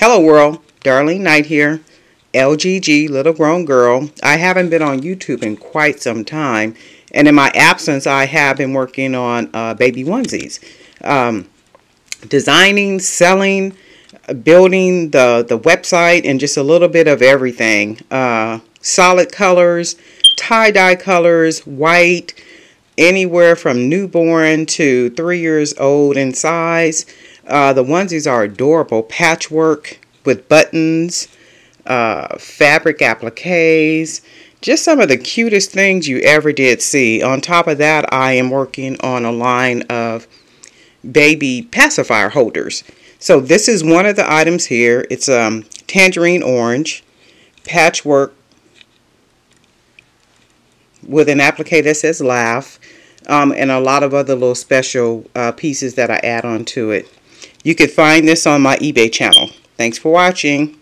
Hello world, Darlene Knight here, LGG, Little Grown Girl. I haven't been on YouTube in quite some time, and in my absence, I have been working on uh, baby onesies. Um, designing, selling, building the, the website, and just a little bit of everything. Uh, solid colors, tie-dye colors, white, anywhere from newborn to three years old in size. Uh, the onesies are adorable. Patchwork with buttons, uh, fabric appliques, just some of the cutest things you ever did see. On top of that, I am working on a line of baby pacifier holders. So this is one of the items here. It's um, tangerine orange, patchwork with an applique that says laugh, um, and a lot of other little special uh, pieces that I add on to it. You can find this on my eBay channel. Thanks for watching.